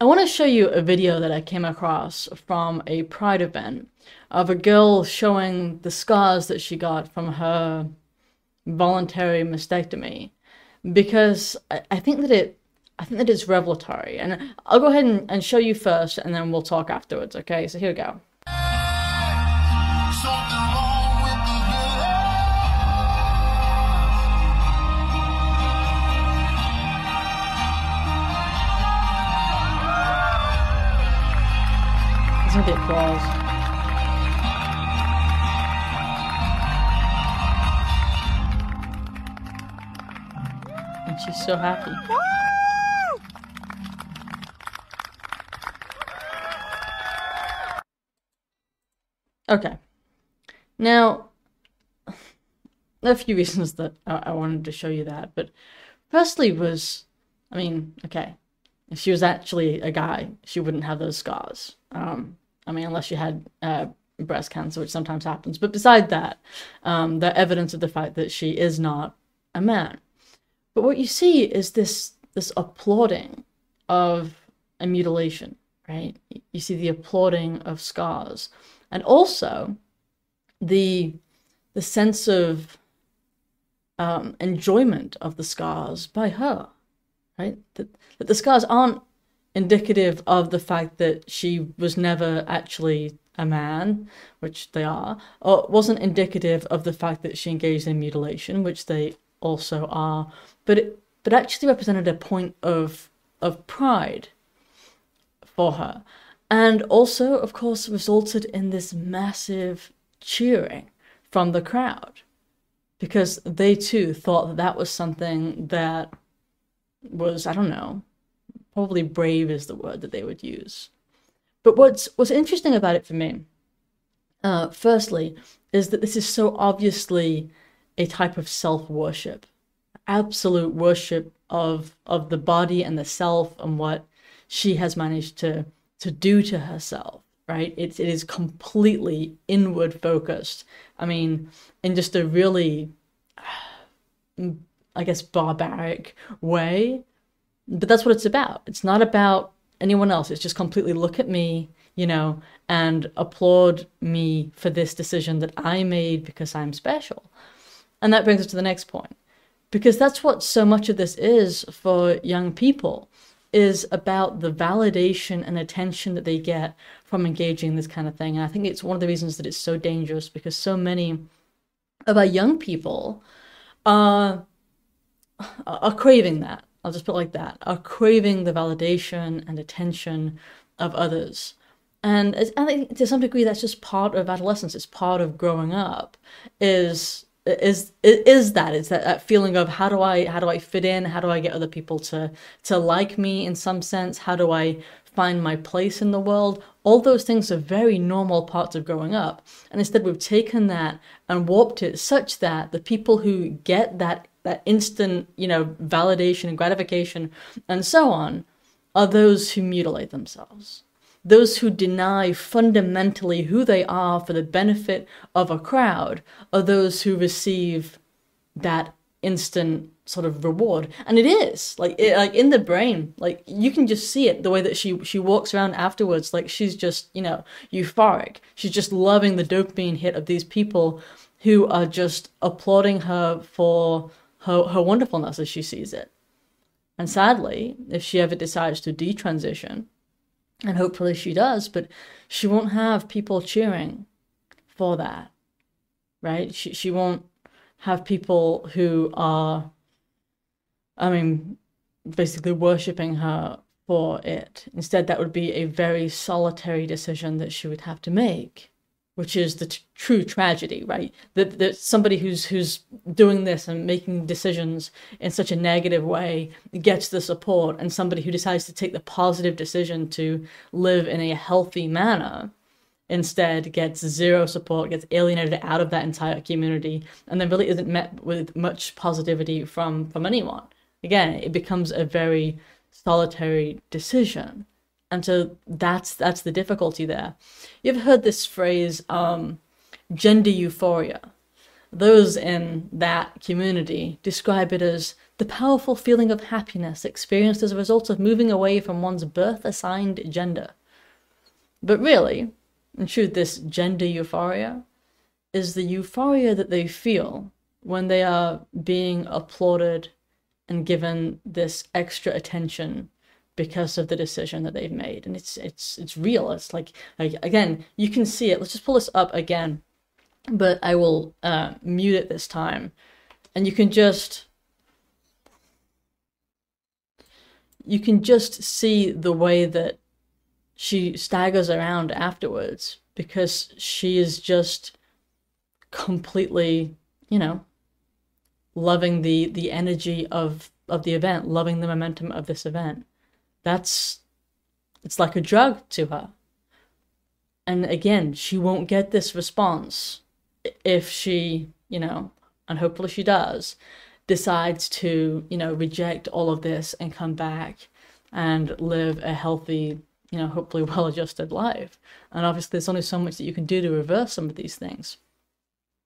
I want to show you a video that I came across from a pride event of a girl showing the scars that she got from her voluntary mastectomy because I, think that it I think that it's revelatory. And I'll go ahead and, and show you first and then we'll talk afterwards okay? So here we go It applause? And she's so happy. Okay. Now, a few reasons that I, I wanted to show you that, but firstly was, I mean, okay, if she was actually a guy, she wouldn't have those scars. Um, I mean, unless you had uh, breast cancer, which sometimes happens. But beside that, um, the evidence of the fact that she is not a man. But what you see is this this applauding of a mutilation, right? You see the applauding of scars, and also the the sense of um, enjoyment of the scars by her, right? That, that the scars aren't indicative of the fact that she was never actually a man, which they are, or wasn't indicative of the fact that she engaged in mutilation, which they also are, but it, but actually represented a point of of pride for her, and also, of course, resulted in this massive cheering from the crowd because they too thought that that was something that was I don't know, probably brave is the word that they would use. But what's what's interesting about it for me, uh, firstly, is that this is so obviously a type of self worship, absolute worship of of the body and the self and what she has managed to to do to herself. Right? It it is completely inward focused. I mean, in just a really I guess, barbaric way. But that's what it's about. It's not about anyone else. It's just completely look at me, you know, and applaud me for this decision that I made because I'm special. And that brings us to the next point. Because that's what so much of this is for young people is about the validation and attention that they get from engaging in this kind of thing. And I think it's one of the reasons that it's so dangerous because so many of our young people are are craving that. I'll just put it like that. Are craving the validation and attention of others. And I think to some degree that's just part of adolescence. It's part of growing up. Is is is that it's that, that feeling of how do I how do I fit in? How do I get other people to to like me in some sense? How do I find my place in the world? All those things are very normal parts of growing up. And instead we've taken that and warped it such that the people who get that that instant, you know, validation and gratification and so on are those who mutilate themselves. Those who deny fundamentally who they are for the benefit of a crowd are those who receive that instant sort of reward and it is like it, like in the brain like you can just see it the way that she she walks around afterwards like she's just you know euphoric she's just loving the dopamine hit of these people who are just applauding her for her, her wonderfulness as she sees it. And sadly, if she ever decides to detransition, and hopefully she does, but she won't have people cheering for that, right? She, she won't have people who are, I mean, basically worshipping her for it. Instead, that would be a very solitary decision that she would have to make which is the t- true tragedy, right? That that somebody who's who's doing this and making decisions in such a negative way gets the support, and somebody who decides to take the positive decision to live in a healthy manner instead gets zero support, gets alienated out of that entire community, and then really isn't met with much positivity from from anyone. Again, it becomes a very solitary decision and so that's that's the difficulty there you've heard this phrase um, gender euphoria those in that community describe it as the powerful feeling of happiness experienced as a result of moving away from one's birth assigned gender. But really, in truth, this gender euphoria is the euphoria that they feel when they are being applauded and given this extra attention because of the decision that they've made. And it's it's it's real. It's like, like again you can see it. Let's just pull this up again. But i will uh, mute it this time. And you can just you can just see the way that she staggers around afterwards because she is just completely you know loving the the energy of of the event loving the momentum of this event that's it's like a drug to her. And again, she won't get this response if she, you know, and hopefully she does, decides to, you know, reject all of this and come back and live a healthy, you know, hopefully well adjusted life. And obviously, there's only so much that you can do to reverse some of these things.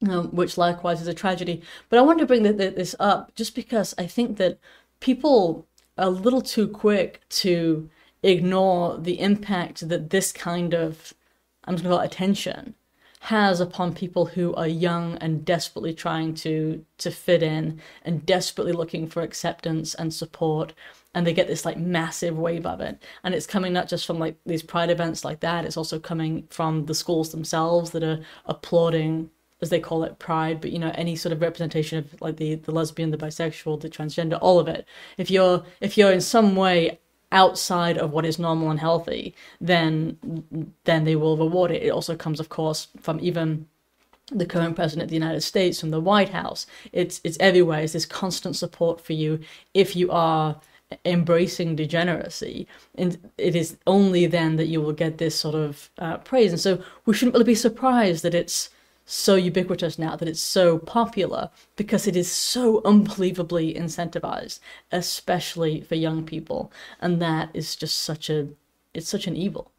Um, which likewise is a tragedy. But I wanted to bring this up just because I think that people a little too quick to ignore the impact that this kind of, I'm just going to call it attention, has upon people who are young and desperately trying to to fit in and desperately looking for acceptance and support and they get this like massive wave of it. And it's coming not just from like these pride events like that it's also coming from the schools themselves that are applauding as they call it pride but you know any sort of representation of like the the lesbian the bisexual the transgender all of it. If you're if you're in some way outside of what is normal and healthy then then they will reward it. It also comes of course from even the current president of the United States from the White House. It's it's everywhere. It's this constant support for you if you are embracing degeneracy. And it is only then that you will get this sort of uh, praise. And so we shouldn't really be surprised that it's so ubiquitous now, that it's so popular, because it is so unbelievably incentivized, especially for young people. And that is just such a, it's such an evil.